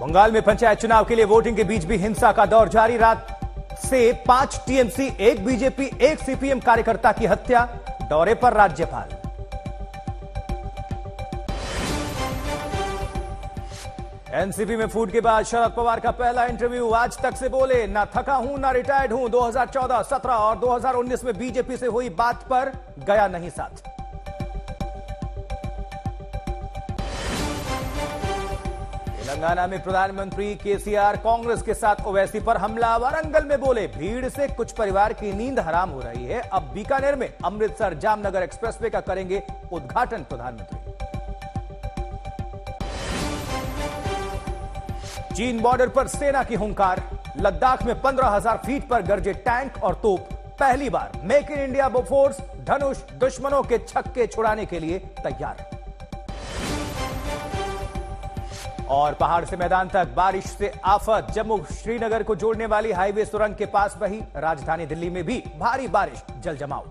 बंगाल में पंचायत चुनाव के लिए वोटिंग के बीच भी हिंसा का दौर जारी। रात से पाँच टीएमसी एक बीजेपी एक सीपीएम कार्यकर्ता की हत्या दौरे पर राज्यपाल। एनसीपी में फूट के बाद शरद पवार का पहला इंटरव्यू आज तक से बोले ना थका हूँ ना रिटायर्ड हूँ। 2014, 17 और 2019 में बीजेपी से हुई बात पर गया नहीं साथ। तेलंगाना में प्रधानमंत्री केसीआर कांग्रेस के साथ ओवैसी पर हमला वारंगल में बोले भीड़ से कुछ परिवार की नींद हराम हो रही है। अब बीकानेर में अमृतसर जामनगर एक्सप्रेसवे का करेंगे उद्घाटन प्रधानमंत्री। चीन बॉर्डर पर सेना की हुंकार। लद्दाख में 15,000 फीट पर गरजे टैंक और तोप। पहली बार make in India Bofors Dhanush दुश्मनों के छक्के छुड़ाने के लिए तैयार। और पहाड़ से मैदान तक बारिश से आफत। जम्मू श्रीनगर को जोड़ने वाली हाईवे सुरंग के पास बही राजधानी दिल्ली में भी भारी बारिश जल जमाव